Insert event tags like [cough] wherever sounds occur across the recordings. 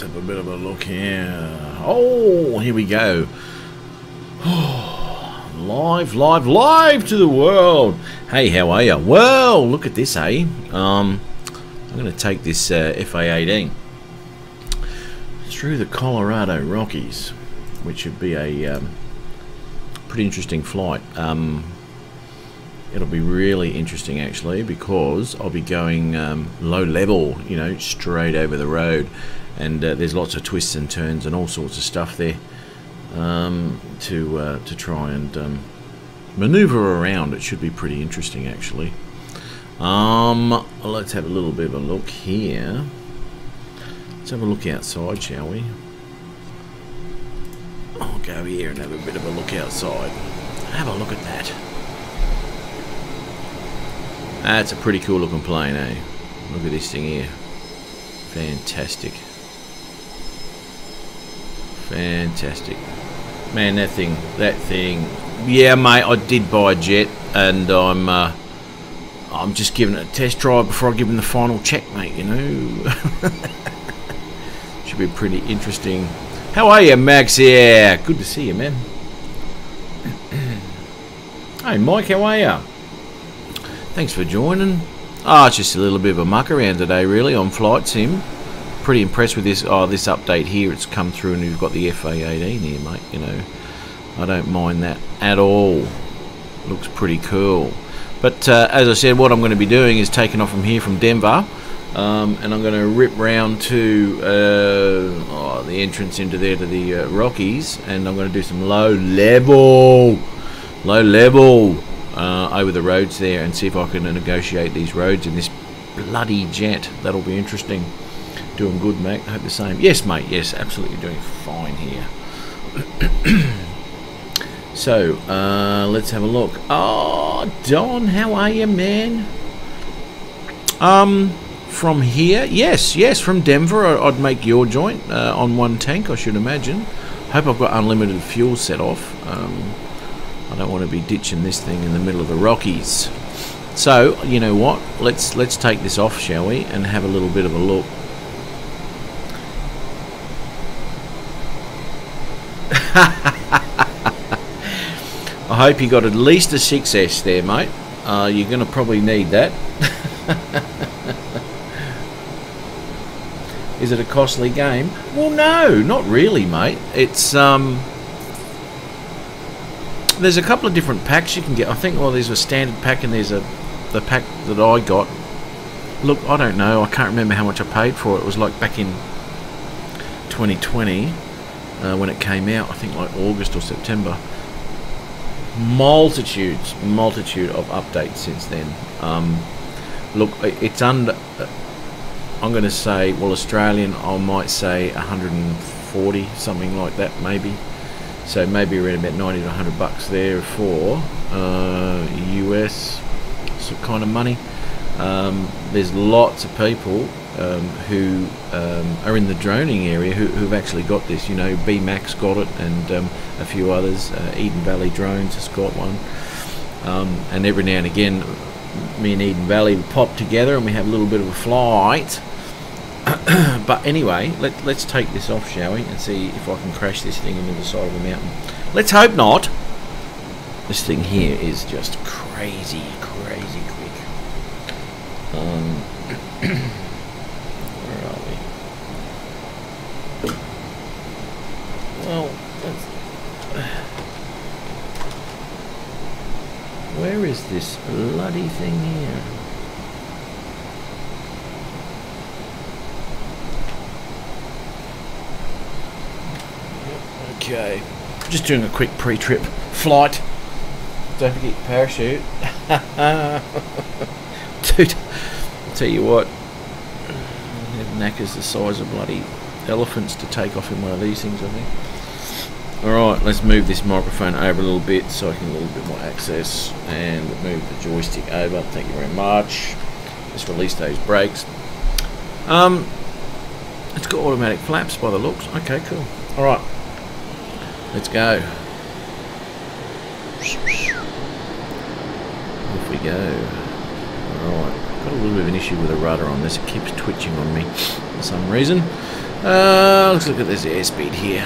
let's have a bit of a look here. Oh, here we go. [sighs] live, live, live to the world. Hey, how are you? Well, look at this, eh? Um, I'm going to take this uh, FA-18 through the Colorado Rockies, which should be a um, pretty interesting flight. Um, it'll be really interesting actually because I'll be going um, low level, you know, straight over the road, and uh, there's lots of twists and turns and all sorts of stuff there um, to uh, to try and um, maneuver around. It should be pretty interesting actually. Um, let's have a little bit of a look here. Let's have a look outside, shall we? I'll go here and have a bit of a look outside. Have a look at that. That's a pretty cool looking plane, eh? Look at this thing here. Fantastic. Fantastic. Man, that thing, that thing. Yeah, mate, I did buy a jet, and I'm, uh, I'm just giving it a test drive before I give him the final check, mate. You know. [laughs] Should be pretty interesting. How are you, Max? Yeah, good to see you, man. [coughs] hey, Mike, how are you? Thanks for joining. Ah, oh, it's just a little bit of a muck around today, really, on Flight Sim. Pretty impressed with this. Oh, this update here. It's come through, and you've got the FA18 here, mate. You know, I don't mind that at all. Looks pretty cool. But uh, as I said, what I'm going to be doing is taking off from here from Denver um, and I'm going to rip round to uh, oh, the entrance into there to the uh, Rockies, and I'm going to do some low level, low level uh, over the roads there, and see if I can negotiate these roads in this bloody jet. That'll be interesting. Doing good, mate. I hope the same. Yes, mate. Yes, absolutely doing fine here. [clears throat] so uh, let's have a look. Oh, Don, how are you, man? Um from here. Yes, yes, from Denver, I'd make your joint uh, on one tank, I should imagine. Hope I've got unlimited fuel set off. Um, I don't want to be ditching this thing in the middle of the Rockies. So, you know what? Let's let's take this off, shall we, and have a little bit of a look. [laughs] I hope you got at least a 6S there, mate. Uh, you're going to probably need that. [laughs] Is it a costly game? Well, no, not really, mate. It's um, there's a couple of different packs you can get. I think well, there's a standard pack and there's a the pack that I got. Look, I don't know. I can't remember how much I paid for it. It was like back in 2020 uh, when it came out. I think like August or September. Multitudes, multitude of updates since then. Um, look, it's under I'm going to say, well, Australian, I might say 140, something like that, maybe. So maybe around about 90 to 100 bucks there for uh, US kind of money. Um, there's lots of people um, who um, are in the droning area who, have actually got this. You know, BMAX got it, and um, a few others. Uh, Eden Valley Drones has got one. Um, and every now and again, me and Eden Valley pop together and we have a little bit of a flight [coughs] but anyway, let, let's take this off, shall we, and see if I can crash this thing into the side of a mountain. Let's hope not. This thing here is just crazy, crazy quick. [coughs] [coughs] Um, where are we? Well, where is this bloody thing here? Okay, just doing a quick pre-trip flight. Don't forget your parachute. [laughs] Dude, I'll tell you what, knackers the size of bloody elephants to take off in one of these things, I think. Alright, let's move this microphone over a little bit so I can get a little bit more access and move the joystick over. Thank you very much. Let's release those brakes. Um, it's got automatic flaps by the looks. Okay, cool. Alright, Let's go. Off we go. Alright. got a little bit of an issue with the rudder on this. It keeps twitching on me for some reason. Uh, let's look at this airspeed here.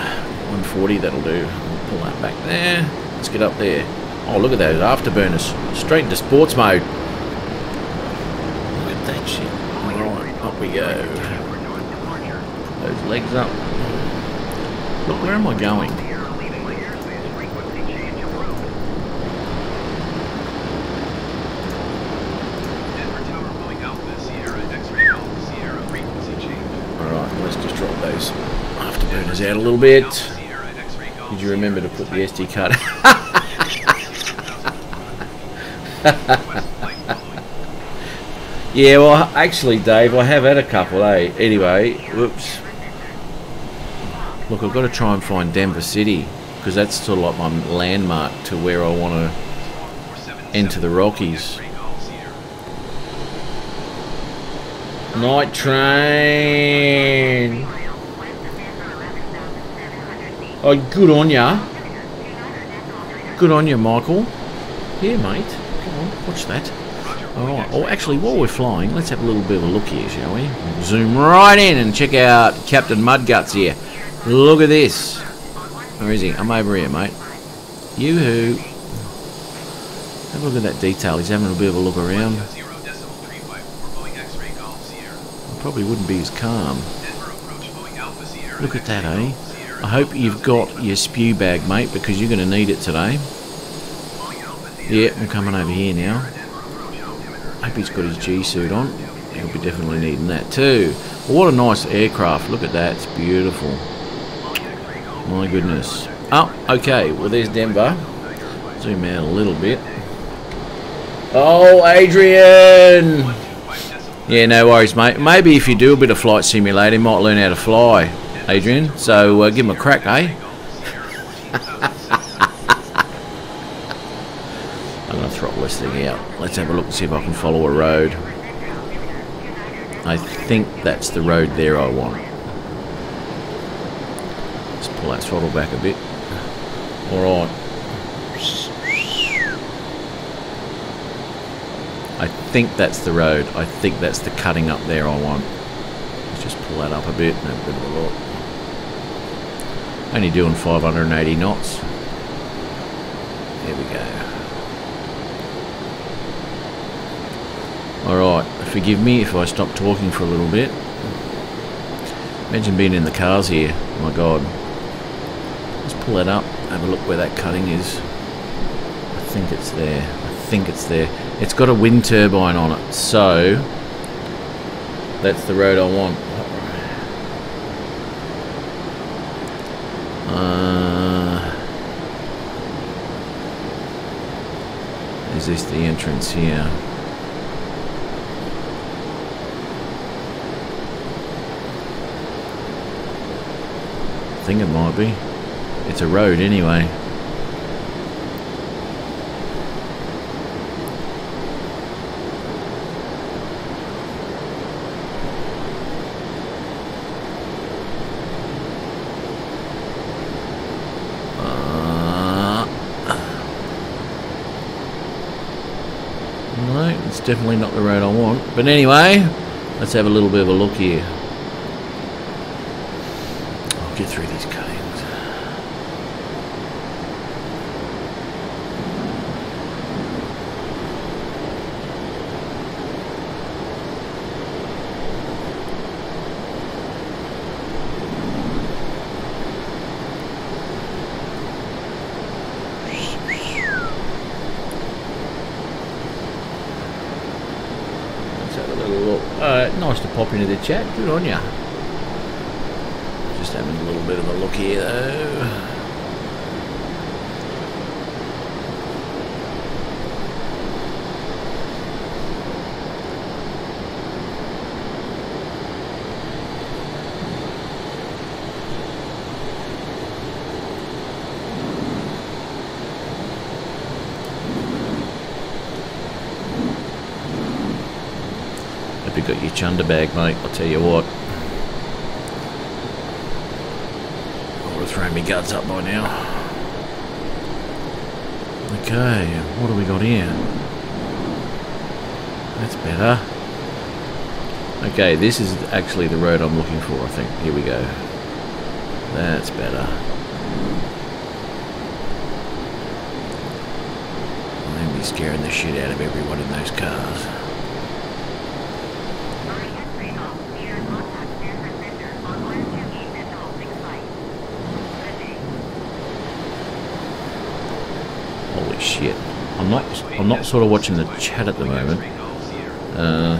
140, that'll do. Pull that back there. Let's get up there. Oh, look at those afterburners. Straight into sports mode. Look at that shit. Alright, up we go. Those legs up. Look, where am I going? Alright, let's just drop those afterburners out a little bit. Did you remember to put the SD card? [laughs] yeah, well, actually, Dave, I have had a couple, eh? Anyway, whoops. Look, I've got to try and find Denver City because that's sort of like my landmark to where I want to enter the Rockies. Night train. Oh, good on ya. Good on you, Michael. Here, mate. Come on, watch that. Alright, oh, actually, while we're flying, let's have a little bit of a look here, shall we? Zoom right in and check out Captain Mudguts here. Look at this. Where is he? I'm over here, mate. Yoo-hoo. Have a look at that detail. He's having a bit of a look around. Probably wouldn't be as calm. Look at that, eh? I hope you've got your spew bag, mate, because you're going to need it today. Yeah, I'm coming over here now. Hope he's got his G-suit on. He'll be definitely needing that too. What a nice aircraft. Look at that. It's beautiful. My goodness. Oh, okay. Well, there's Denver. Zoom out a little bit. Oh, Adrian! Yeah, no worries, mate. Maybe if you do a bit of flight simulator, you might learn how to fly, Adrian. So uh, give him a crack, eh? [laughs] I'm going to throttle this thing out. Let's have a look and see if I can follow a road. I think that's the road there I want. Let's pull that throttle back a bit. Alright. I think that's the road. I think that's the cutting up there I want. Let's just pull that up a bit and have a bit of a look. Only doing 580 knots. There we go. Alright, forgive me if I stop talking for a little bit. Imagine being in the cars here. Oh my god. Let's pull that up, have a look where that cutting is. I think it's there. I think it's there. It's got a wind turbine on it, so that's the road I want. Uh, is this the entrance here? I think it might be. It's a road anyway. Uh, no, it's definitely not the road I want. But anyway, let's have a little bit of a look here. I'll get through these cuttings. Let's have a little look. Uh, nice to pop into the chat. Good on ya. Just having a little bit of a look here though. Got your chunder bag, mate. I'll tell you what. I would have thrown my guts up by now. Okay, what do we got here? That's better. Okay, this is actually the road I'm looking for, I think. Here we go. That's better. They'll be scaring the shit out of everyone in those cars. Holy shit. I'm not I'm not sort of watching the chat at the moment. Uh,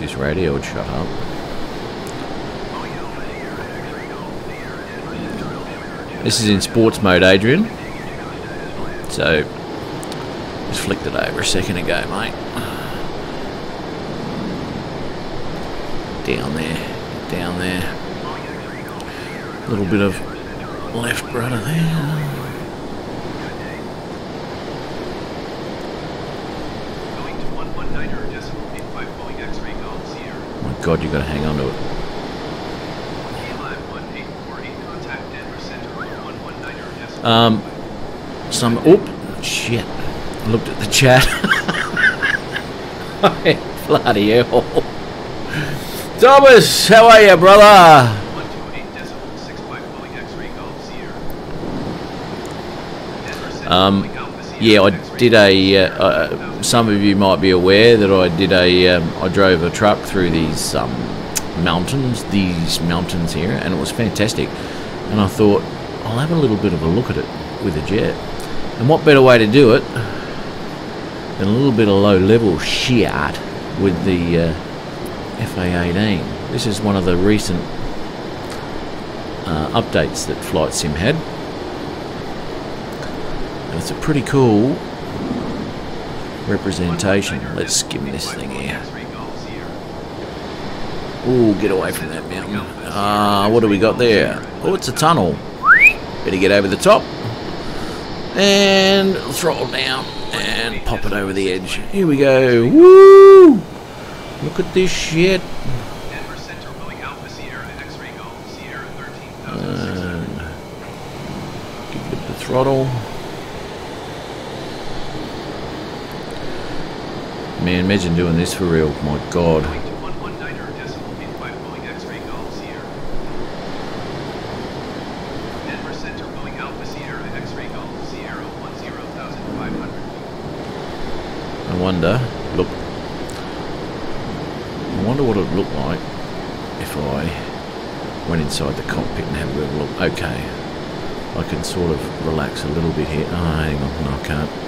this radio would shut up. This is in sports mode, Adrian. So, just flicked it over a second ago, mate. Down there, down there. A little bit of left rudder there. My God, you got to hang on to it. Um, some. Oop, shit. I looked at the chat. [laughs] Bloody hell. Thomas, how are you, brother? Um, yeah, I did a. Uh, uh, some of you might be aware that I did a. Um, I drove a truck through these um, mountains, these mountains here, and it was fantastic. And I thought, I'll have a little bit of a look at it with a jet. And what better way to do it than a little bit of low level shit with the uh, FA18. This is one of the recent uh, updates that Flight Sim had. It's a pretty cool representation. Let's skim this thing here. Ooh, get away from that mountain. Ah, uh, what do we got there? Oh, it's a tunnel. Better get over the top. And throttle down and pop it over the edge. Here we go. Woo! Look at this shit. Give it the throttle. Man, imagine doing this for real. My God. I wonder, look, I wonder what it would look like if I went inside the cockpit and had a little look. Okay, I can sort of relax a little bit here. Oh, hang on, no, I can't.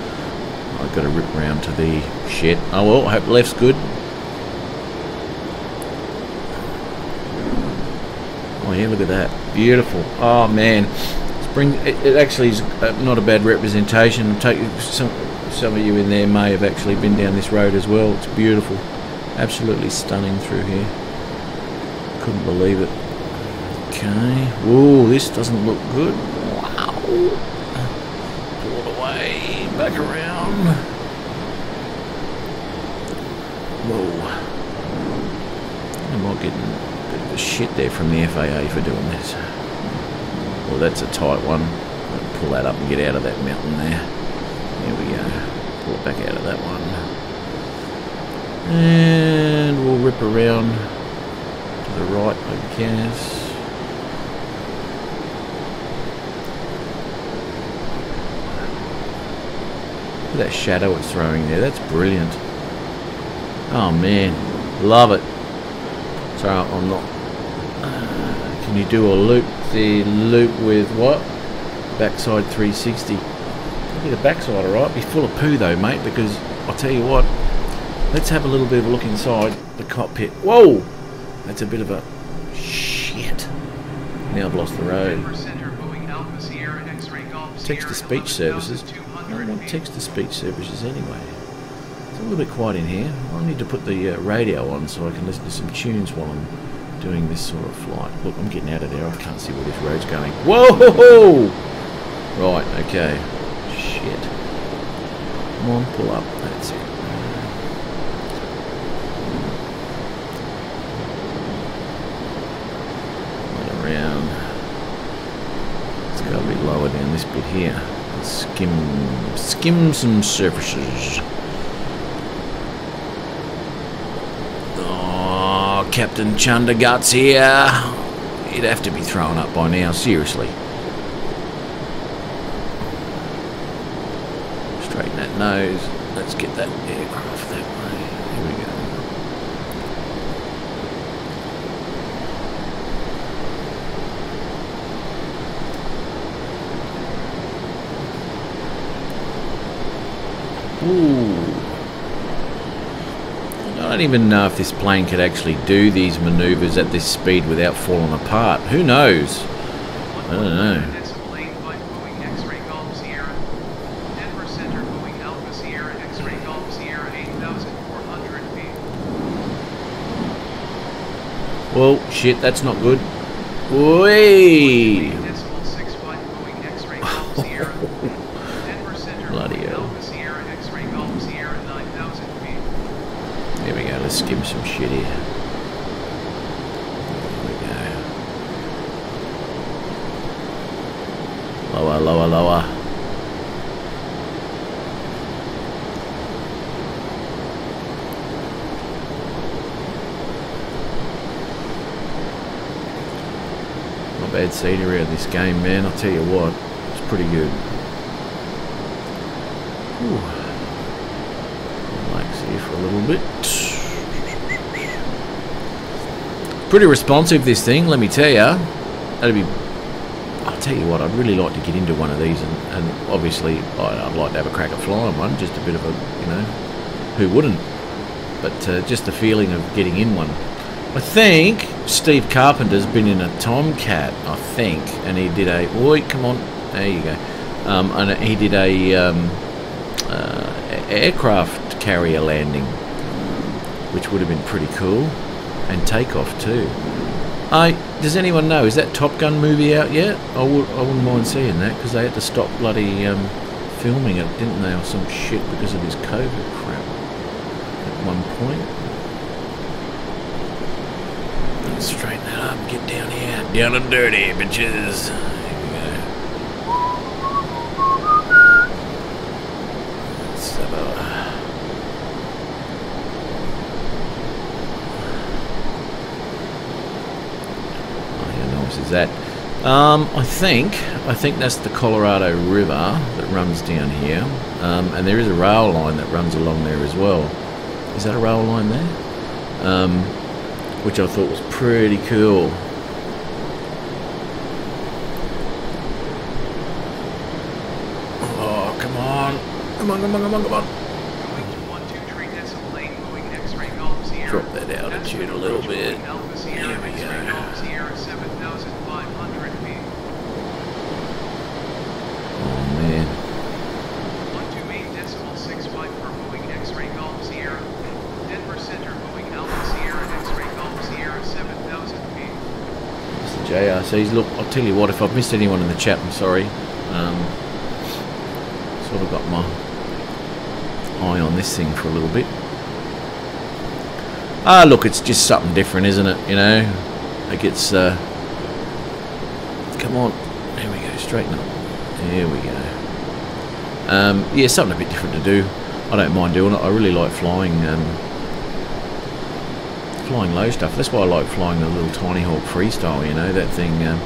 Got to rip round to the shed. Oh well, I hope left's good. Oh yeah, look at that. Beautiful. Oh man. Spring, it, it actually is uh, not a bad representation. Take some some of you in there may have actually been down this road as well. It's beautiful. Absolutely stunning through here. Couldn't believe it. Okay. Whoa, this doesn't look good. Wow. Back around. Whoa. I'm not getting a bit of a shit there from the FAA for doing this. Well, that's a tight one. Pull that up and get out of that mountain there. There we go. Pull it back out of that one. And we'll rip around to the right, I guess. Look at that shadow it's throwing there. That's brilliant. Oh man, love it. So I'm not. Uh, can you do a loop? The loop with what? Backside 360 be the backside alright. Be full of poo though, mate, because I'll tell you what, let's have a little bit of a look inside the cockpit. Whoa! That's a bit of a shit. Now I've lost the road. Text to speech services. I want text to speech services anyway. It's a little bit quiet in here. I need to put the uh, radio on so I can listen to some tunes while I'm doing this sort of flight. Look, I'm getting out of there. I can't see where this road's going. Whoa! Right, okay shit. Come on, pull up. That's it. Around. It's got to be lower down this bit here. Skim, skim some surfaces. Oh, Captain Chunderguts here. He'd have to be thrown up by now, seriously. Straighten that nose. Let's get that aircraft that way. Here we go. Ooh. I don't even know if this plane could actually do these maneuvers at this speed without falling apart. Who knows? I don't know. Well, shit, that's not good. Whee! Bloody hell. There we go, let's give him some shit here. There we go. Lower, lower, lower. Not bad scenery of this game, man. I'll tell you what, it's pretty good. Relax here for a little bit. Pretty responsive, this thing, let me tell you. That'd be. I'll tell you what, I'd really like to get into one of these, and, and obviously, I'd like to have a crack at flying one. Just a bit of a, you know, who wouldn't? But uh, just the feeling of getting in one. I think Steve Carpenter's been in a Tomcat, I think, and he did a. Oi, come on, there you go. Um, and he did a um, uh, aircraft carrier landing, which would have been pretty cool, and takeoff too. I does anyone know is that Top Gun movie out yet? I would I wouldn't mind seeing that because they had to stop bloody um, filming it, didn't they, or some shit because of this COVID crap at one point. Straighten that up, get down here, down and dirty, bitches. Oh, is that? Um, I think I think that's the Colorado River that runs down here, um, and there is a rail line that runs along there as well. Is that a rail line there? Um, which I thought was pretty cool. Oh, come on. Come on, come on, come on, come on. Drop that altitude a little bit. There we go. Oh, man. JRCs. Look, I'll tell you what, if I've missed anyone in the chat, I'm sorry. Um, sort of got my eye on this thing for a little bit. Ah, look, it's just something different, isn't it? You know, like it's. Uh, come on, there we go, straighten up. There we go. Um, yeah, something a bit different to do. I don't mind doing it. I really like flying. Um, flying low stuff. That's why I like flying the little Tiny Hawk freestyle. You know, that thing. Um,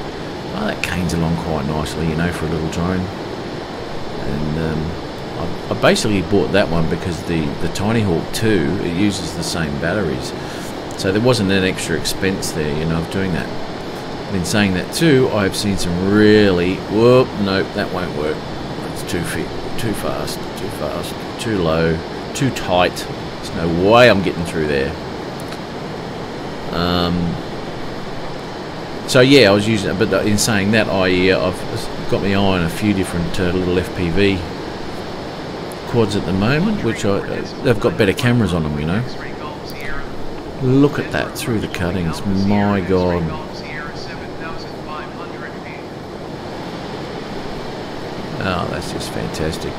oh, that canes along quite nicely. You know, for a little drone. And um, I, I basically bought that one because the the Tiny Hawk 2 it uses the same batteries, so there wasn't an extra expense there. You know, of doing that. In saying that too, I've seen some really whoop. Nope, that won't work. It's too fit, too fast, too fast, too low, too tight. There's no way I'm getting through there. Um, so yeah, I was using it, but in saying that, I uh, I've got my eye on a few different uh, little FPV quads at the moment, which I, uh, they've got better cameras on them, you know. Look at that through the cuttings, my god. Oh, that's just fantastic.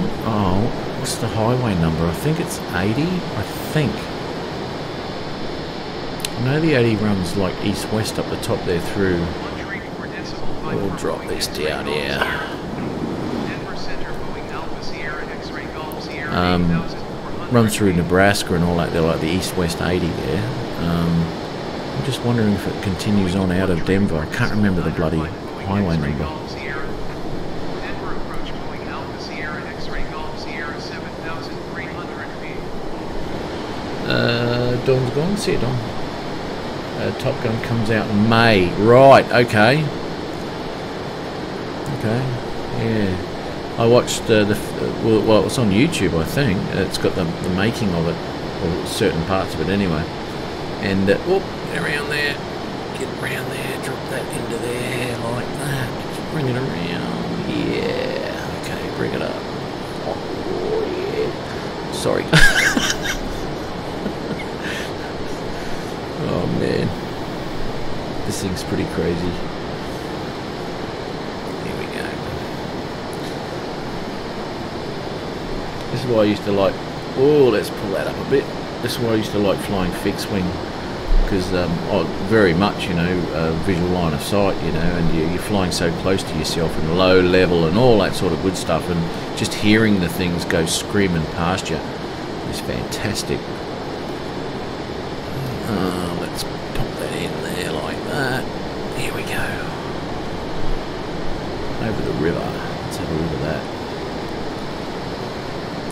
Think, oh, What's the highway number? I think it's 80. I think. I know the 80 runs like east-west up the top there through. We'll drop this down here. Um, run through Nebraska and all that. They're like the east-west 80 there. Um, I'm just wondering if it continues on out of Denver. I can't remember the bloody highway number. Uh, Dawn's gone. See you, Dawn. Uh, Top Gun comes out in May. Right. Okay. Okay. Yeah. I watched uh, the well, well. It's on YouTube, I think. It's got the the making of it, or certain parts of it, anyway. And uh, whoop, around there, get around there, drop that into there like that. Bring it around. Yeah. Okay. Bring it up. Oh yeah. Sorry. [laughs] Oh man, this thing's pretty crazy. Here we go. This is why I used to like. Oh, let's pull that up a bit. This is why I used to like flying fixed wing because um, oh, very much, you know, uh, visual line of sight, you know, and you, you're flying so close to yourself and low level and all that sort of good stuff, and just hearing the things go screaming past you is fantastic. Uh, let's pop that in there like that. Here we go. Over the river. Let's have a look at that.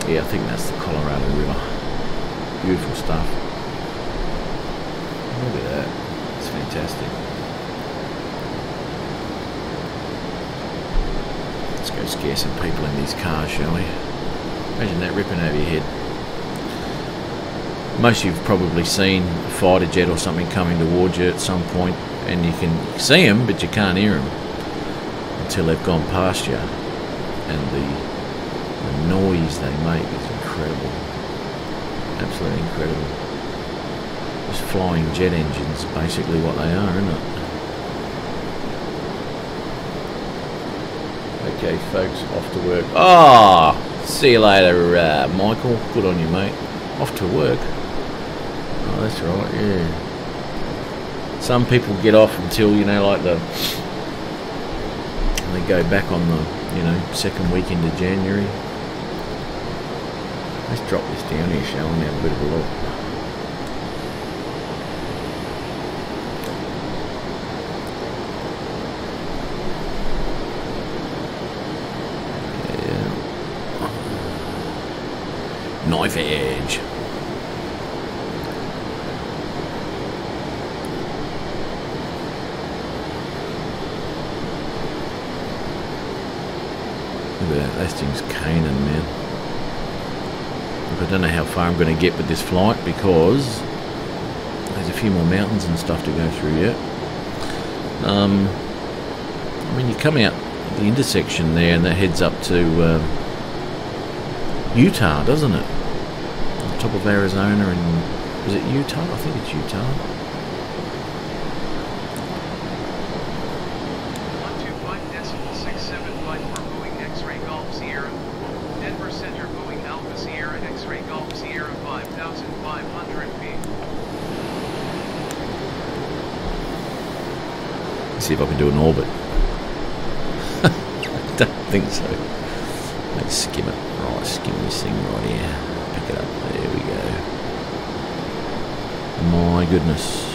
Yeah, I think that's the Colorado River. Beautiful stuff. Look at that. It's fantastic. Let's go scare some people in these cars, shall we? Imagine that ripping over your head. Most of you've probably seen a fighter jet or something coming towards you at some point, and you can see them, but you can't hear them until they've gone past you. And the, the noise they make is incredible. Absolutely incredible. Just flying jet engines, basically what they are, isn't it? Okay, folks, off to work. Ah, oh, see you later, uh, Michael. Good on you, mate. Off to work. Oh, that's right, yeah. Some people get off until, you know, like the... They go back on the, you know, second week into January. Let's drop this down here, shall we, have a bit of a look. Yeah. Knife edge. Look at that, that thing's caning, man. Look, I don't know how far I'm going to get with this flight because there's a few more mountains and stuff to go through yet. Um, I mean, you come out the intersection there and that heads up to uh, Utah, doesn't it? On top of Arizona and... Is it Utah? I think it's Utah. see if I can do an orbit. I don't think so. Let's skim it. Right, skim this thing right here. Pick it up. There we go. My goodness.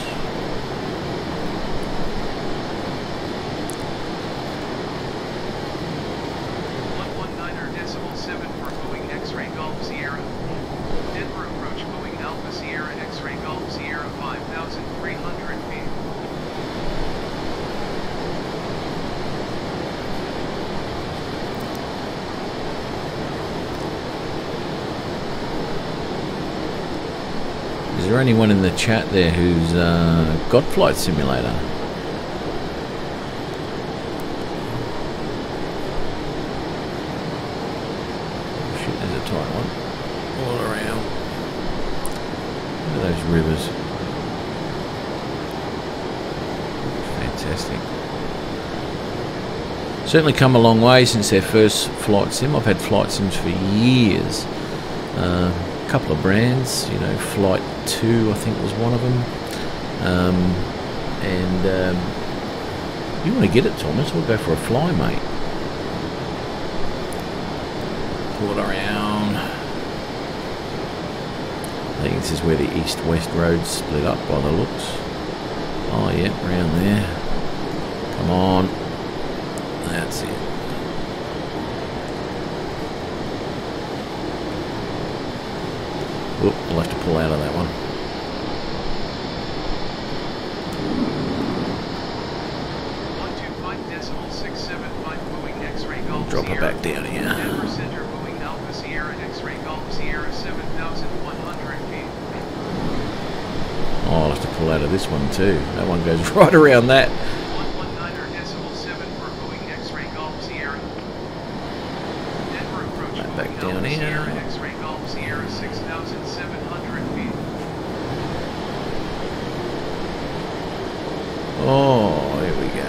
Is there anyone in the chat there who's uh, got Flight Simulator? Oh shit, there's a tight one. All around. Look at those rivers. Fantastic. Certainly come a long way since their first flight sim. I've had flight sims for years. Uh, a couple of brands, you know, Flight 2, I think was one of them. Um, and um, you want to get it, Thomas? We'll go for a fly, mate. Pull it around. I think this is where the east-west road split up by the looks. Oh, yeah, around there. Come on. That's it. Oop, I'll have to pull out of that one. Drop it back down here. Denver Center, Boeing Alpha Sierra X-ray Golf Sierra 7,100 feet. Oh, I'll have to pull out of this one too. That one goes [laughs] right around that. 119er decimal 7 for Boeing X-ray Golf Sierra. Denver approach Right back Boeing down Alpha here. Sierra X-ray Golf Sierra 6,700 feet. Oh, here we go.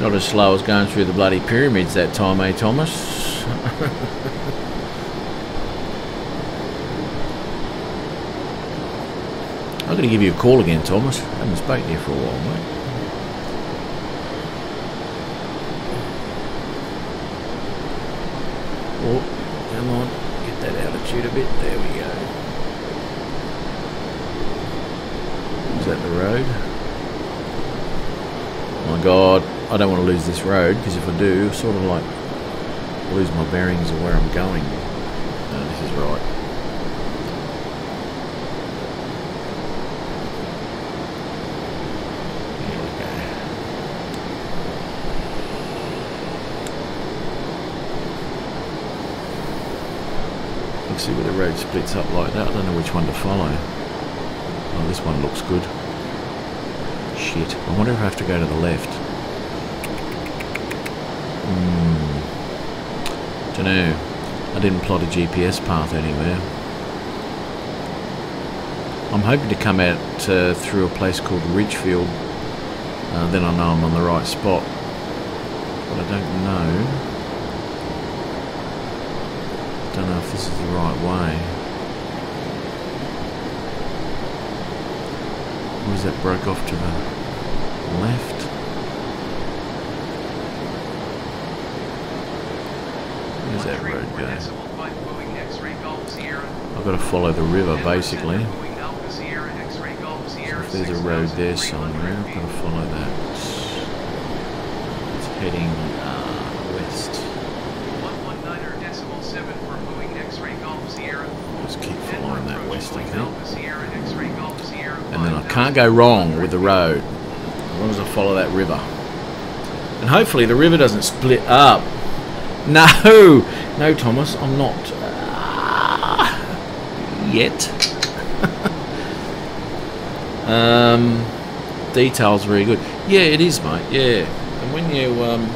Not as slow as going through the bloody pyramids that time, eh, Thomas? [laughs] I'm going to give you a call again, Thomas. I haven't spoken to you for a while, mate. Oh, come on. Get that altitude a bit. There we go. Is that the road? Oh my god, I don't want to lose this road because if I do, sort of like lose my bearings of where I'm going. No, this is right. See where the road splits up like that. I don't know which one to follow. Oh, this one looks good. Shit. I wonder if I have to go to the left. Hmm. Dunno. I didn't plot a GPS path anywhere. I'm hoping to come out uh, through a place called Ridgefield. Uh, then I know I'm on the right spot. But I don't know. Don't know if this is the right way. Or is that broke off to the left? That road go? decimal 5 Boeing X-ray Golf Sierra. I've got to follow the river basically. Center, Boeing Alpha Sierra X-ray Golf Sierra If there's a road there somewhere, I've got to follow that. It's heading uh, west. 119er decimal 7 for Boeing X-ray Golf Sierra. Just keep following that west, I think. Sierra X-ray Golf Sierra And then I can't go wrong with the road as long as I follow that river. And hopefully the river doesn't split up. No, [laughs] no, Thomas, I'm not. Uh, yet. [laughs] um, details very good. Yeah, it is, mate. Yeah, and when you um,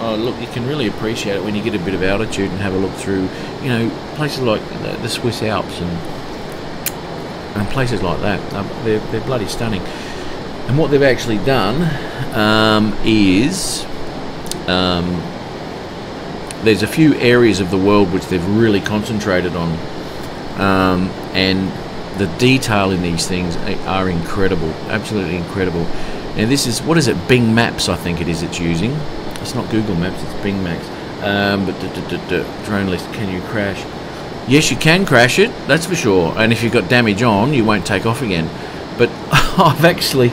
oh look, you can really appreciate it when you get a bit of altitude and have a look through, you know, places like the, the Swiss Alps and and places like that. Um, they're, they're bloody stunning. And what they've actually done um, is um, there's a few areas of the world which they've really concentrated on, um, and the detail in these things are incredible, absolutely incredible. And this is what is it? Bing Maps, I think it is. It's using. It's not Google Maps. It's Bing Maps. Um, but drone list. Can you crash? Yes, you can crash it. That's for sure. And if you've got damage on, you won't take off again. But [laughs] I've actually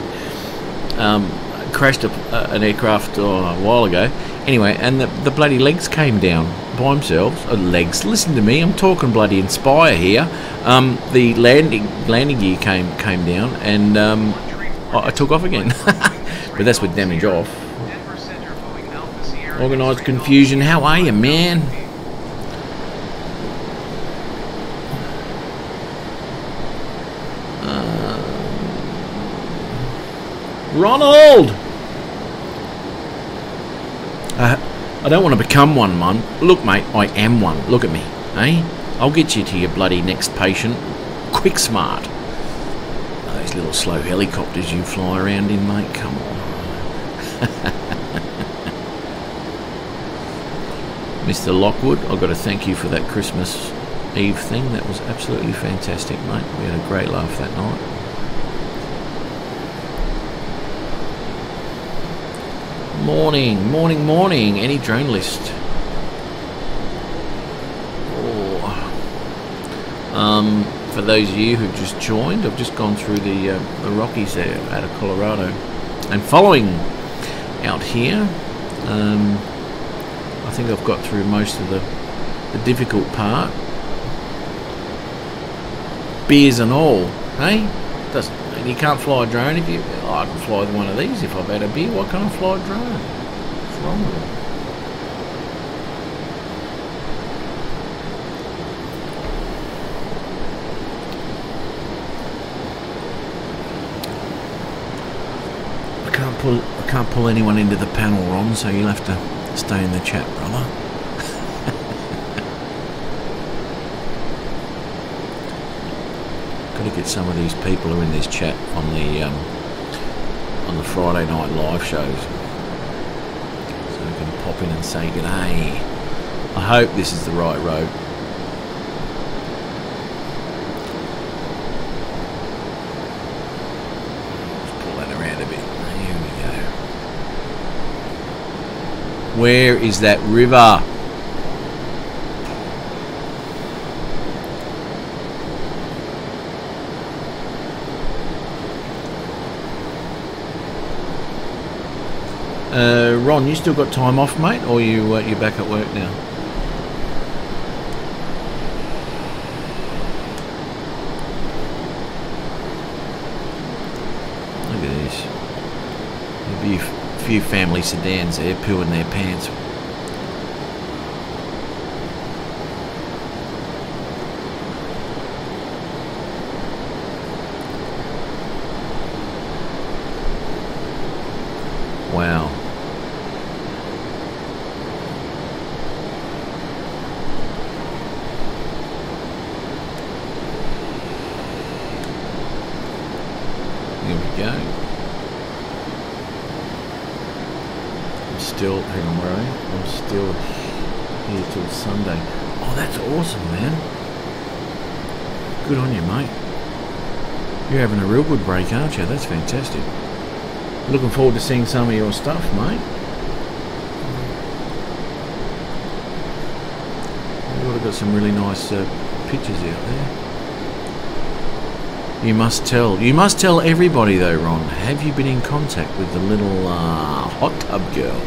um, crashed a, uh, an aircraft oh, a while ago. Anyway, and the, the bloody legs came down by themselves. Uh, legs. Listen to me. I'm talking bloody Inspire here. Um, the landing landing gear came came down, and um, I, I took off again. [laughs] but that's with damage off. Organised confusion. How are you, man? Ronald! Uh, I don't want to become one, man. Look, mate, I am one. Look at me, eh? I'll get you to your bloody next patient. Quick smart. Those little slow helicopters you fly around in, mate, come on. [laughs] Mr. Lockwood, I've got to thank you for that Christmas Eve thing. That was absolutely fantastic, mate. We had a great laugh that night. Morning, morning, morning. Any drone list? Oh. Um, for those of you who've just joined, I've just gone through the uh, the Rockies there out of Colorado, and following out here. Um, I think I've got through most of the, the difficult part. Beers and all, hey? Doesn't you can't fly a drone if you. Oh, I can fly one of these if I've had a beer. Why can't I fly a drone? What's wrong with it? I can't pull. I can't pull anyone into the panel, Ron. So you'll have to stay in the chat, brother. Got to get some of these people are in this chat on the um, on the Friday night live shows, so we can pop in and say good day. I hope this is the right road. Where is that river? Ron, you still got time off, mate, or you uh, you back at work now? Look at this. There'll be a few family sedans there pooing their pants. Wow. Here we go. I'm still, hang on, where are you? I'm still here till Sunday. Oh, that's awesome, man. Good on you, mate. You're having a real good break, aren't you? That's fantastic. Looking forward to seeing some of your stuff, mate. You've got some really nice uh, pictures out there. You must tell. You must tell everybody, though, Ron. Have you been in contact with the little uh, hot tub girl?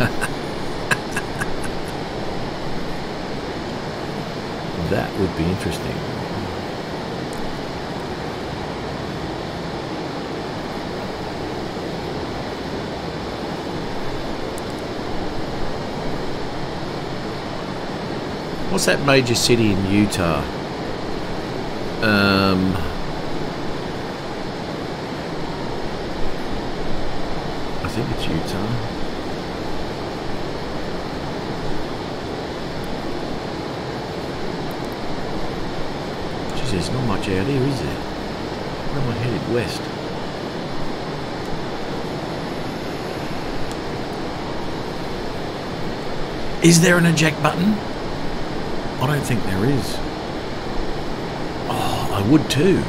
[laughs] that would be interesting. What's that major city in Utah? Um, I think it's Utah. There's not much out here, is there? Am I headed? West. Is there an eject button? I don't think there is. Oh, I would too.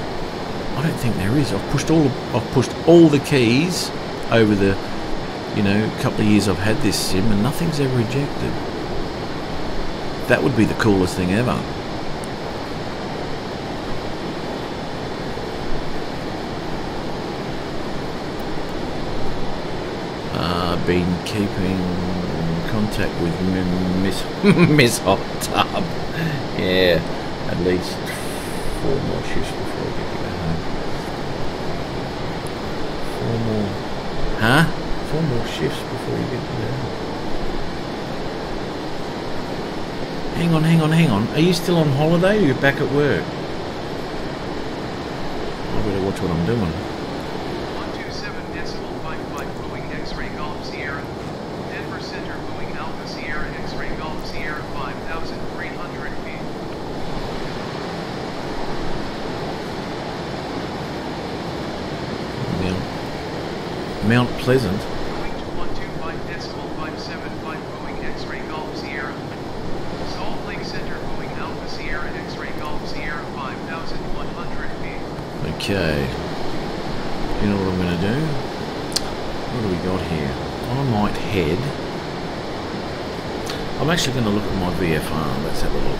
I don't think there is. I've pushed all I've pushed all the keys over the you know couple of years I've had this sim and nothing's ever ejected. That would be the coolest thing ever. Uh, been keeping contact with Miss [laughs] Miss Hot Tub. Yeah, at least four more shifts before I get to go home. Four more. Huh? Four more shifts before you get to go home. Hang on, hang on, hang on. Are you still on holiday or are you back at work? I better watch what I'm doing. 127 decimal 55 Boeing X-ray Golf Sierra. Denver Center Boeing Alpha Sierra X-ray Golf Sierra 5,300 feet. Mount, Mount Pleasant. Going to 125 decimal 575 Boeing X-ray Golf Sierra. Okay. You know what I'm going to do? What do we got here? I might head. I'm actually going to look at my VFR. Let's have a look.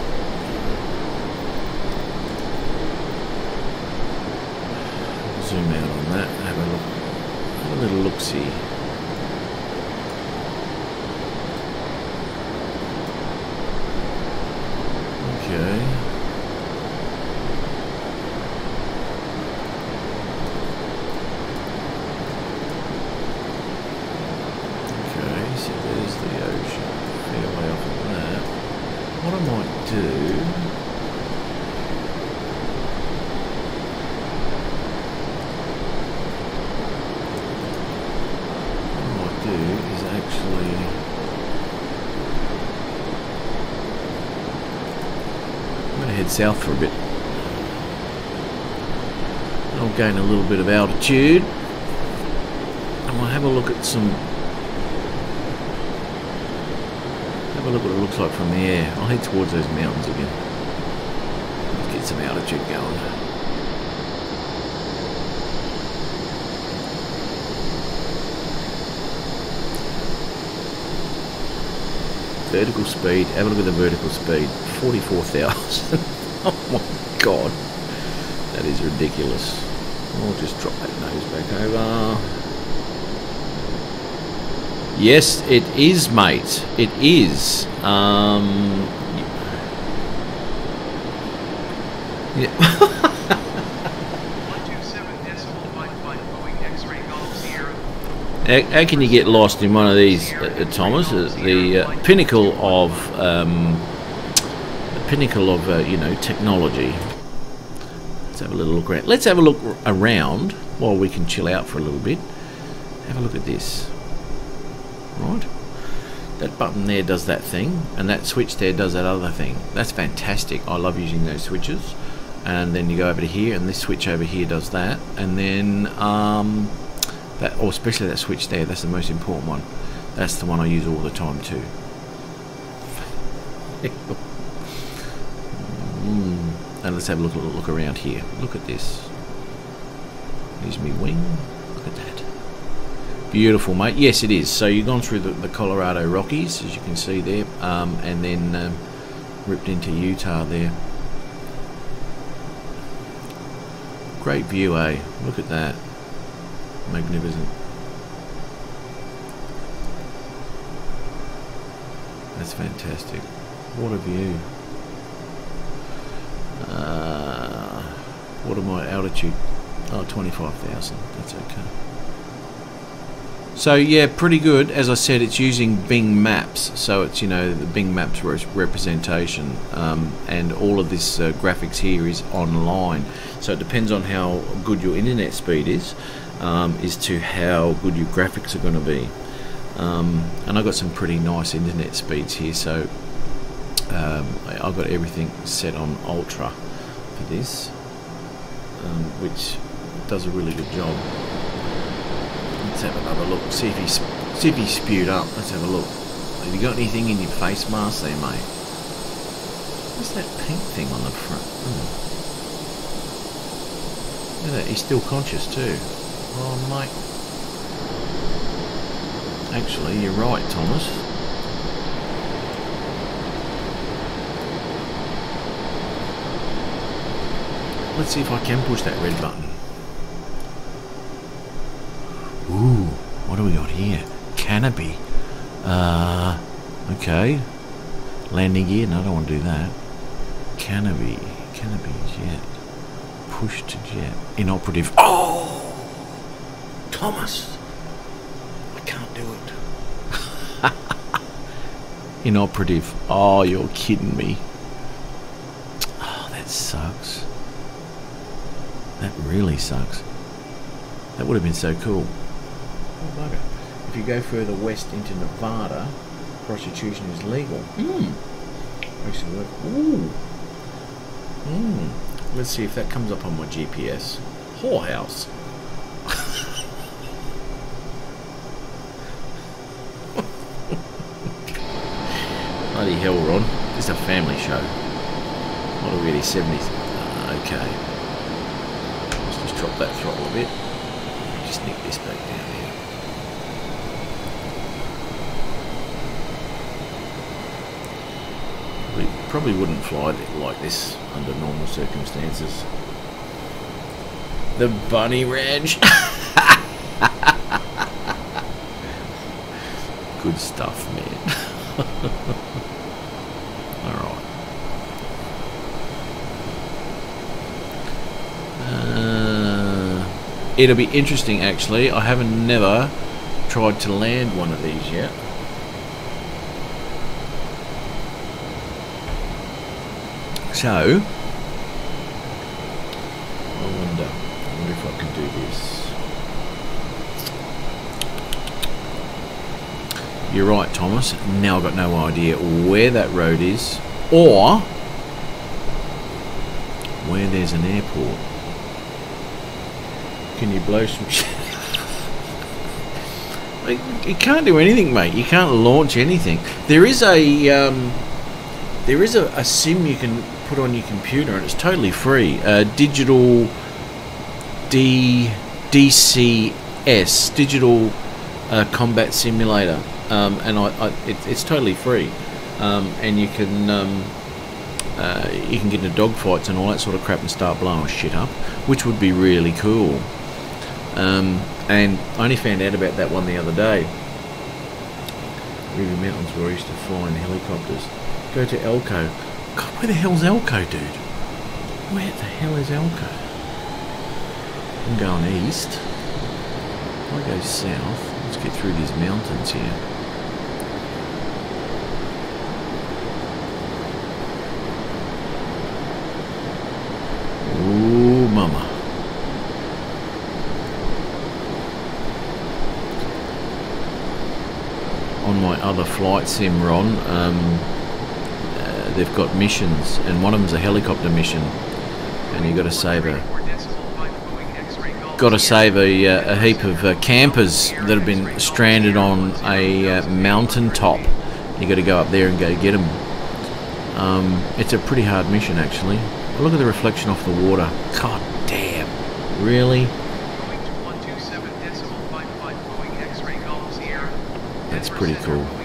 Zoom out on that. Have a look. Have a little look-see. Okay. Okay, so there's the ocean. Fair way off of that. What I might do... What I might do is actually... I'm going to head south for a bit. I'll gain a little bit of altitude. And we'll have a look at some Have a look what it looks like from the air. I'll head towards those mountains again. Let's get some altitude going. Vertical speed, have a look at the vertical speed. 44,000. [laughs] [laughs] oh my god. That is ridiculous. I'll just drop that nose back over. Yes, it is, mate. It is. Um, yeah. 127 decimal 55 Boeing X-ray Golf Sierra. how, can you get lost in one of these, uh, uh, Thomas? Uh, the uh, pinnacle of um, pinnacle of uh, you know technology. Let's have a little look around. Let's have a look around while we can chill out for a little bit. Have a look at this. Right. That button there does that thing, and that switch there does that other thing. That's fantastic. I love using those switches. And then you go over to here, and this switch over here does that. And then, um, that, or especially that switch there, that's the most important one. That's the one I use all the time too. [laughs] Mm. And let's have a look, look around here. Look at this. Here's me wing. Look at that. Beautiful, mate. Yes, it is. So you've gone through the, the Colorado Rockies, as you can see there, um, and then um, ripped into Utah there. Great view, eh? Look at that. Magnificent. That's fantastic. What a view. What am I altitude? Oh, 25,000. That's okay. So yeah, pretty good. As I said, it's using Bing Maps, so it's you know the Bing Maps re- representation, um, and all of this uh, graphics here is online. So it depends on how good your internet speed is, um, as to how good your graphics are going to be. Um, and I've got some pretty nice internet speeds here, so um, I've got everything set on ultra for this, um, which does a really good job. Let's have another look. See if he's see if he's spewed up. Let's have a look. Have you got anything in your face mask there, mate? What's that pink thing on the front? Hmm. Look at that. He's still conscious too. Oh, mate. Actually, you're right, Thomas. Let's see if I can push that red button. Ooh, what do we got here? Canopy. Uh, okay. Landing gear. No, I don't want to do that. Canopy. Canopy jet. Push to jet. Inoperative. Oh! Thomas! I can't do it. [laughs] Inoperative. Oh, you're kidding me. Oh, that sucks. That really sucks. That would have been so cool. Oh, bugger. If you go further west into Nevada, prostitution is legal. Hmm. Makes it work. Ooh. Hmm. Let's see if that comes up on my GPS. Whorehouse. [laughs] Bloody hell, Ron. This is a family show. What are we, 70s? Uh, okay. Drop that throttle a bit. Just nick this back down here. We probably wouldn't fly like this under normal circumstances. The Bunny Ranch. [laughs] Good stuff, man. [laughs] Alright. Uh, it'll be interesting, actually. I haven't never tried to land one of these yet. So, I wonder, I wonder if I can do this. You're right, Thomas. Now I've got no idea where that road is or where there's an airport. Can you blow some shit? You can't do anything, mate. You can't launch anything. There is a um, there is a, a sim you can put on your computer, and it's totally free. Uh, digital D DCS Digital uh, Combat Simulator, um, and I, I it, it's totally free, um, and you can um, uh, you can get into dogfights and all that sort of crap and start blowing shit up, which would be really cool. Um, and I only found out about that one the other day. Ruby Mountains where I used to fly in helicopters. Go to Elko. God, where the hell's Elko, dude? Where the hell is Elko? I'm going east. I go south, let's get through these mountains here. Ooh, mama. On my other flight sim, Ron, um, uh, they've got missions, and one of them's a helicopter mission, and you've got to save a got to save a, uh, a heap of uh, campers that have been stranded on a uh, mountain top. You got to go up there and go get them. Um, it's a pretty hard mission, actually. Look at the reflection off the water. God damn. Really? That's pretty cool.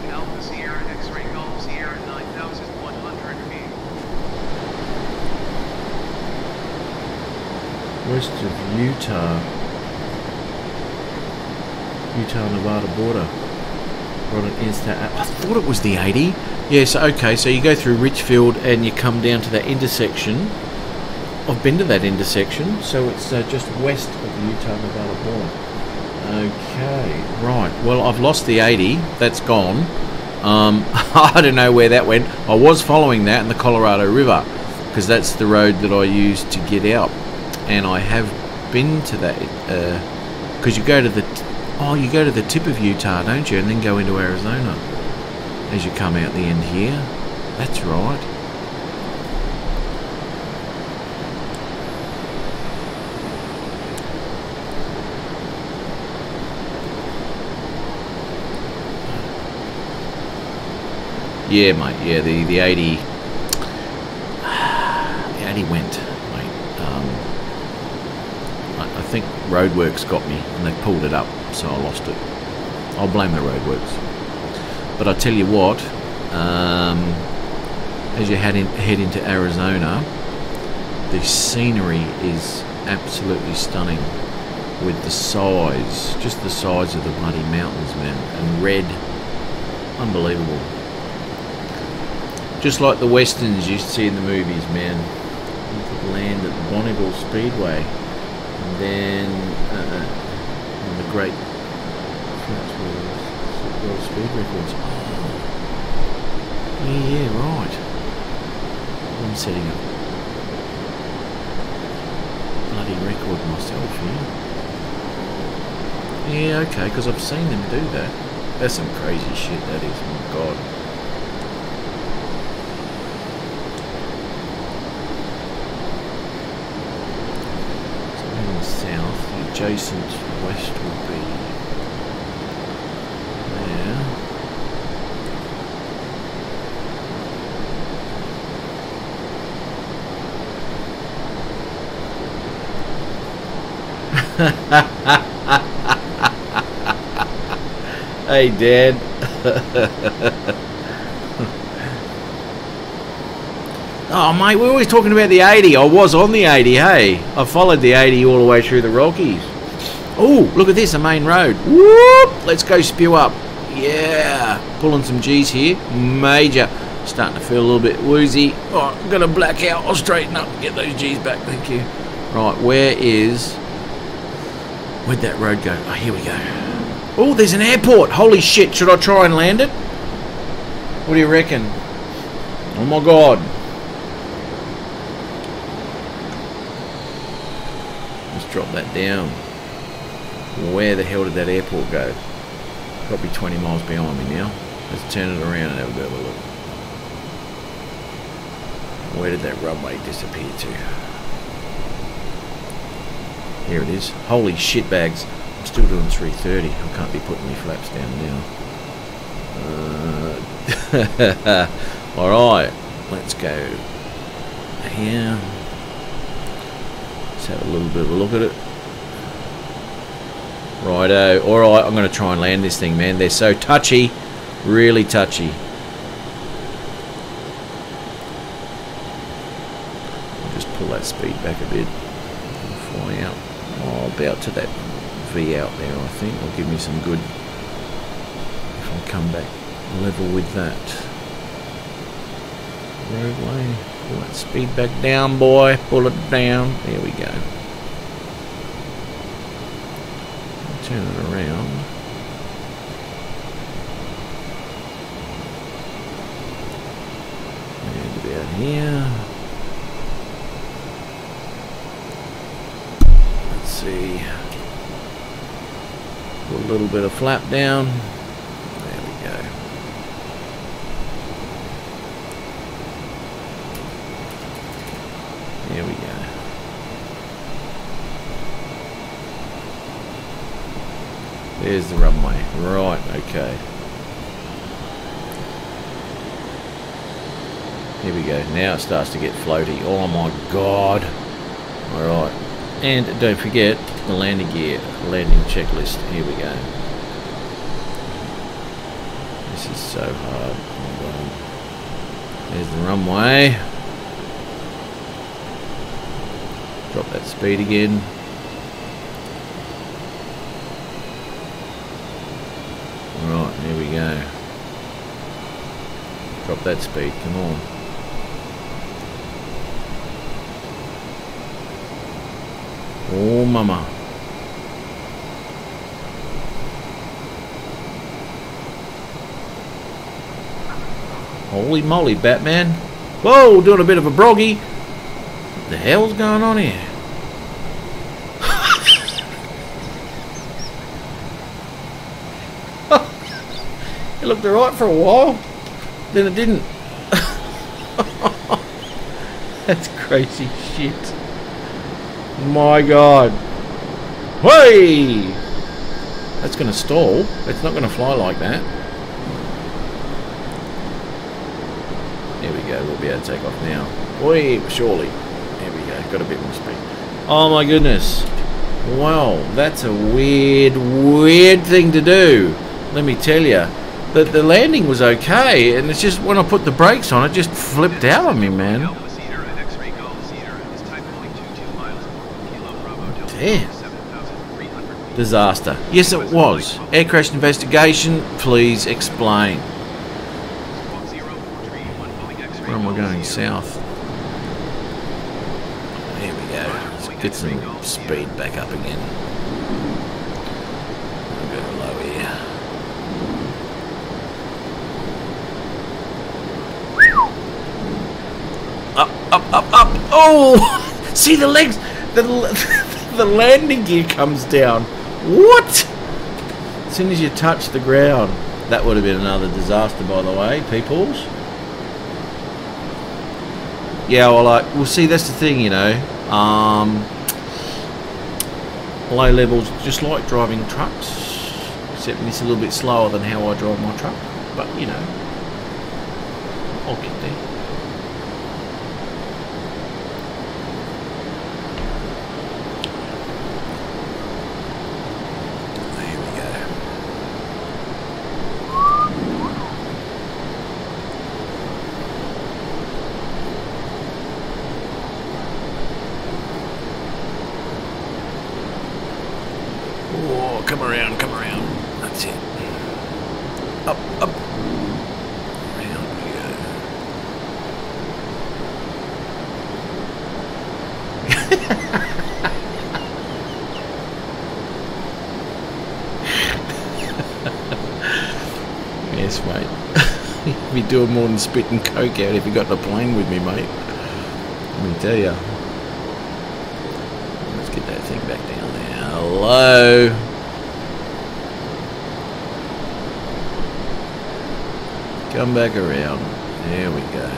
West of Utah. Utah Nevada border. I thought it was the 80. Yes, okay, so you go through Richfield and you come down to that intersection. I've been to that intersection, so it's uh, just west of the Utah Nevada border. Okay, right. Well, I've lost the 80. That's gone. Um, [laughs] I don't know where that went. I was following that in the Colorado River because that's the road that I used to get out. And I have been to that because uh, you go to the oh you go to the tip of Utah, don't you, and then go into Arizona as you come out the end here. That's right. Yeah, mate. Yeah, the the eighty, [sighs] the eighty went, think roadworks got me, and they pulled it up, so I lost it. I'll blame the roadworks. But I tell you what, um, as you head in, head into Arizona, the scenery is absolutely stunning with the size, just the size of the bloody mountains, man, and red, unbelievable. Just like the westerns you see in the movies, man. You could land at Bonneville Speedway, and then uh, the Great World Speed Records. Yeah, yeah, right. I'm setting up bloody record myself here. Yeah, okay, because I've seen them do that. That's some crazy shit, that is, my god. south, adjacent west would be there. [laughs] hey, Dad. [laughs] oh, mate, we're always talking about the 80. I was on the 80, hey. I followed the 80 all the way through the Rockies. Oh, look at this, a main road. Whoop! Let's go spew up. Yeah, pulling some G's here. Major. Starting to feel a little bit woozy. Oh, I'm going to black out. I'll straighten up get those G's back. Thank you. Right, where is... Where'd that road go? Oh, here we go. Oh, there's an airport. Holy shit. Should I try and land it? What do you reckon? Oh my god. Let's drop that down. Where the hell did that airport go? Probably 20 miles behind me now. Let's turn it around and have a bit of a look. Where did that runway disappear to? Here it is. Holy shit bags. I'm still doing 330. I can't be putting my flaps down now. Uh, [laughs] Alright. Let's go here. Let's have a little bit of a look at it. Righto. Alright, I'm going to try and land this thing, man. They're so touchy. Really touchy. I'll just pull that speed back a bit. Fly out. Oh, about to that V out there, I think. Will give me some good... If I come back level with that. Roadway. Pull that speed back down, boy. Pull it down. There we go. Turn it around. And about here. Let's see. Put a little bit of flap down. There we go. There we go. There's the runway. Right, okay. Here we go. Now it starts to get floaty. Oh my god. Alright. And don't forget the landing gear, landing checklist. Here we go. This is so hard. There's the runway. Drop that speed again. Right, there we go. Drop that speed, come on. Oh, mama. Holy moly, Batman. Whoa, doing a bit of a broggy. What the hell's going on here? [laughs] it looked alright for a while. Then it didn't. [laughs] That's crazy shit. My god. Hey! That's going to stall. It's not going to fly like that. There we go. We'll be able to take off now. Oi, surely. There we go. Got a bit more speed. Oh my goodness. Wow, that's a weird, weird thing to do. Let me tell you. The, the landing was okay, and it's just when I put the brakes on, it just flipped out on me, man. Alpha Sierra and X-ray Golf Sierra is type going 22 miles. Kilo Bravo Delta Damn. Disaster. Yes, it was. Air crash investigation, please explain. Squawk 0431 Boeing X-ray Where am I going? South. There we go. Let's get some speed back up again. I'll go low here. Up, up, up, up. Oh! [laughs] See the legs? The, [laughs] the landing gear comes down. What? As soon as you touch the ground. That would have been another disaster, by the way, peoples. Yeah, well, like, well, see, that's the thing, you know. Um, low levels, just like driving trucks, except it's a little bit slower than how I drive my truck. But you know, I'll get there. come around, come around. That's it. Up, up. [laughs] Yes, mate. [laughs] You'd be doing more than spitting coke out if you got a plane with me, mate. Let me tell you. Let's get that thing back down there. Hello. Come back around. There we go.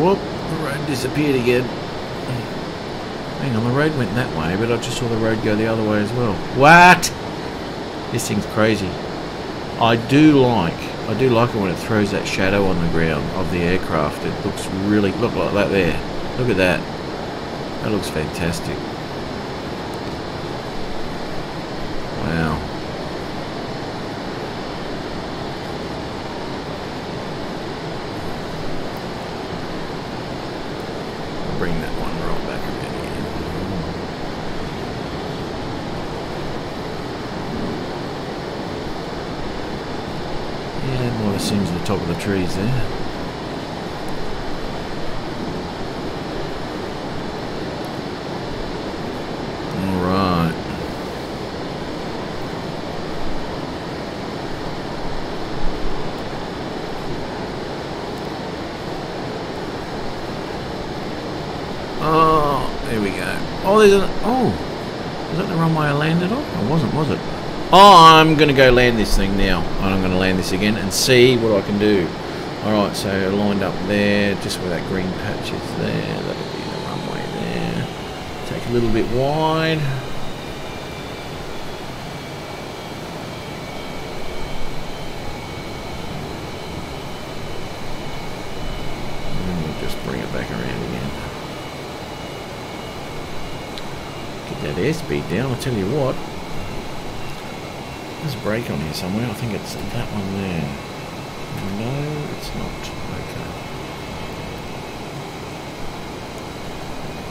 Whoop, the road disappeared again. Hang on, the road went that way, but I just saw the road go the other way as well. What? This thing's crazy. I do like, I do like it when it throws that shadow on the ground of the aircraft. It looks really, look like that there. Look at that. That looks fantastic. Wow. I'll bring that one right back around again. Yeah, more seems the top of the trees there. Alright. Oh, there we go. Oh, there's. Oh, that the runway I landed on? It wasn't, was it? I'm going to go land this thing now. I'm going to land this again and see what I can do. Alright, so lined up there, just where that green patch is there. That'll be the runway there. Take a little bit wide. And just bring it back around again. Get that airspeed down, I'll tell you what. There's a brake on here somewhere. I think it's that one there. No, it's not. Okay.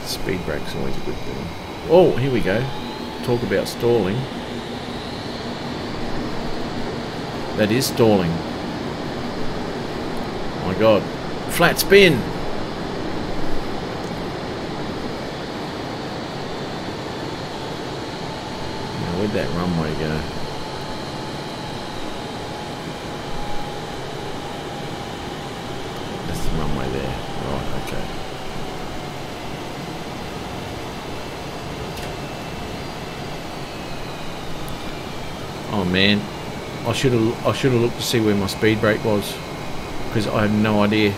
Speed brake's always a good thing. Oh, here we go. Talk about stalling. That is stalling. My god. Flat spin! Now, where'd that runway go? That's the runway there. Right, okay. Oh man, I should have I should have looked to see where my speed brake was because I had no idea.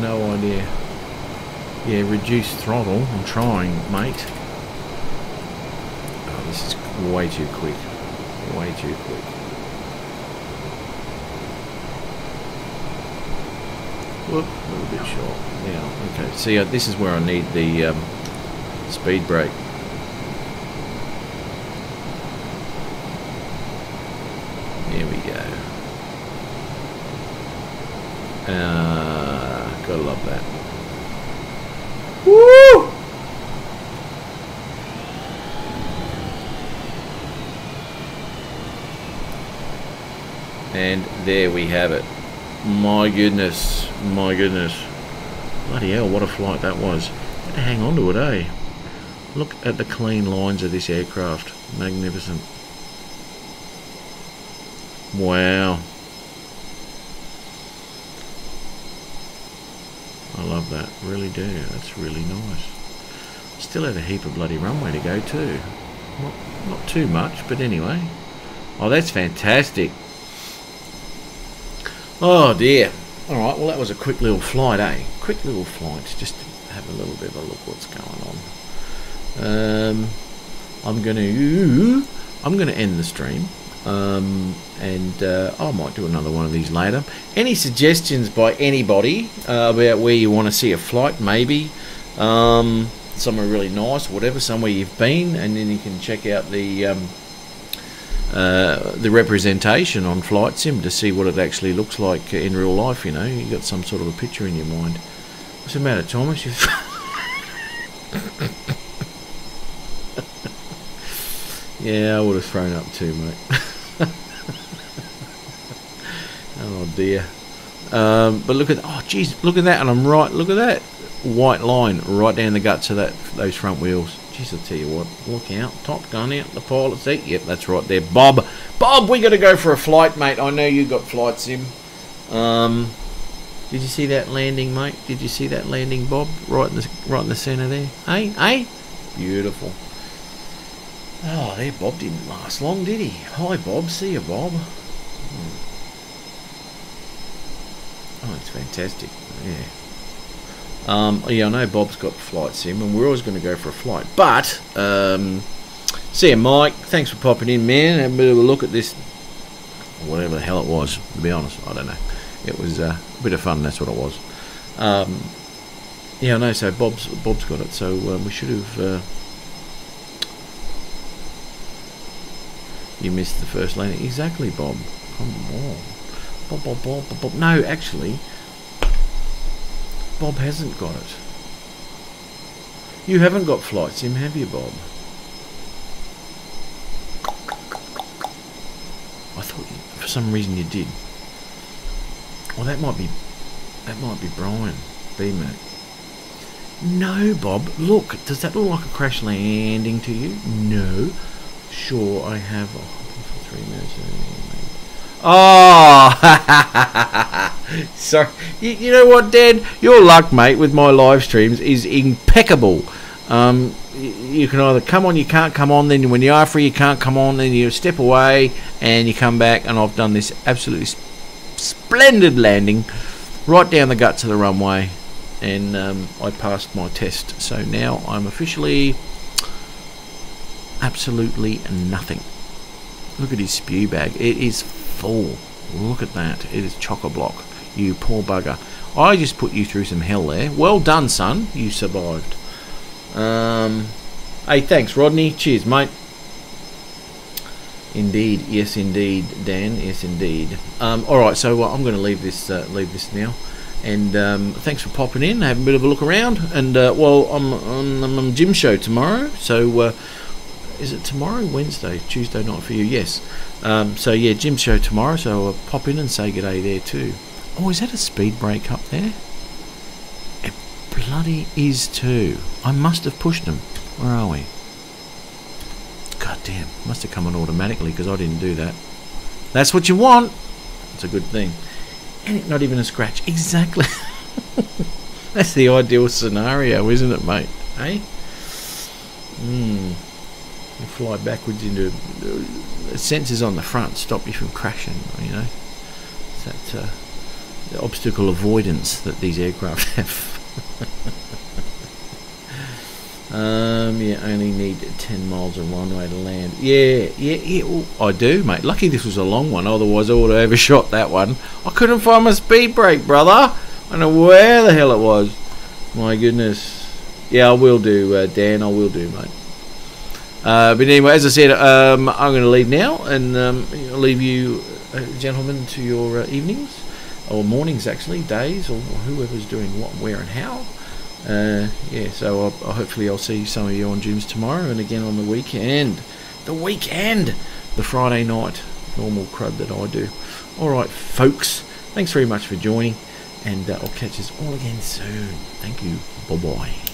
No idea. Yeah, reduce throttle. I'm trying, mate. Oh, this is way too quick. Way too quick. Whoop, a little bit short. Yeah, okay. See, uh, this is where I need the um, speed brake. There we go. Uh, gotta love that. Woo! And there we have it. My goodness, my goodness. Bloody hell, what a flight that was. Had to hang on to it, eh? Look at the clean lines of this aircraft. Magnificent. Wow. That. Really do. That's really nice. Still had a heap of bloody runway to go too. Not, not too much, but anyway. Oh, that's fantastic. Oh dear. Alright, well that was a quick little flight, eh? Quick little flight, just to have a little bit of a look what's going on. Um, I'm gonna I'm gonna end the stream Um, and uh, I might do another one of these later. Any suggestions by anybody uh, about where you want to see a flight? Maybe um, somewhere really nice, whatever, somewhere you've been, and then you can check out the um, uh, the representation on Flight Sim to see what it actually looks like in real life. You know, you got some sort of a picture in your mind. What's the matter, Thomas? You [laughs] yeah, I would have thrown up too, mate. [laughs] oh dear. Um, but look at oh jeez, look at that, and I'm right. Look at that white line right down the guts of that those front wheels. Jeez, I'll tell you what. Look out, Top Gun out the pilot seat. Yep, that's right there, Bob. Bob, we got to go for a flight, mate. I know you got flights in. Um, did you see that landing, mate? Did you see that landing, Bob? Right in the right in the centre there. Hey, hey, beautiful. Oh, there, Bob didn't last long, did he? Hi, Bob. See you, Bob. Hmm. Oh, it's fantastic. Yeah. Um, yeah, I know Bob's got flight sim, and we're always going to go for a flight. But, um, see you, Mike. Thanks for popping in, man. Have a bit of a look at this, whatever the hell it was. To be honest, I don't know. It was uh, a bit of fun. That's what it was. Um, yeah, I know. So Bob's Bob's got it. So um, we should have. Uh, you missed the first landing. Exactly, Bob. Come on. Bob, Bob, Bob, Bob, Bob. No, actually, Bob hasn't got it. You haven't got flight sim, have you, Bob? I thought you, for some reason you did. Well, that might be that might be Brian B Mac. No, Bob. Look, does that look like a crash landing to you? No. Sure, I have. Oh, three minutes. Oh, [laughs] sorry. You, you, know what, Dan? Your luck, mate, with my live streams is impeccable. Um, you, you can either come on, you can't come on. Then when you are free, you can't come on. Then you step away and you come back. And I've done this absolutely sp- splendid landing right down the guts of the runway, and um, I passed my test. So now I'm officially absolutely nothing. Look at his spew bag. It is full. Look at that. It is chock a block. You poor bugger. I just put you through some hell there. Well done, son. You survived. Um, hey, thanks, Rodney. Cheers, mate. Indeed, yes, indeed, Dan. Yes, indeed. Um, all right, so uh, I'm going to leave this uh, leave this now. And um, thanks for popping in, having a bit of a look around. And uh, well, I'm on, on Jim show tomorrow. So uh, is it tomorrow? Wednesday, Tuesday night for you? Yes. Um, so yeah, Jim show tomorrow. So I'll pop in and say good day there too. Oh, is that a speed brake up there? It bloody is too. I must have pushed them. Where are we? God damn, must have come on automatically because I didn't do that. That's what you want. It's a good thing. And not even a scratch. Exactly. [laughs] That's the ideal scenario, isn't it, mate? Hey? Hmm. You fly backwards into uh, sensors on the front stop you from crashing. You know, it's that uh, the obstacle avoidance that these aircraft [laughs] have. um, you only need 10 miles of runway to land. Yeah, yeah, yeah. Well, I do, mate. Lucky this was a long one, otherwise I would have overshot that one. I couldn't find my speed brake, brother. I don't know where the hell it was. My goodness. Yeah, I will do, uh, Dan. I will do, mate. Uh, but anyway, as I said, um, I'm going to leave now and um, leave you, uh, gentlemen, to your uh, evenings or mornings, actually, days, or whoever's doing what, where, and how. Uh, yeah, so I'll, I'll, hopefully I'll see some of you on Jim's tomorrow and again on the weekend. The weekend, the Friday night normal crud that I do. All right, folks, thanks very much for joining, and uh, I'll catch us all again soon. Thank you. Bye bye.